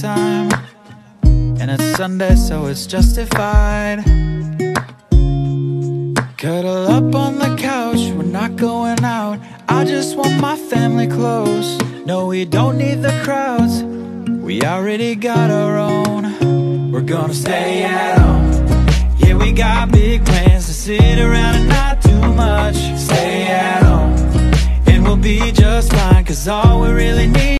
time. And it's Sunday so it's justified. Cuddle up on the couch, we're not going out. I just want my family close. No, we don't need the crowds. We already got our own. We're gonna stay at home. Yeah, we got big plans to sit around and not do much. Stay at home. And we'll be just fine Cause all we really need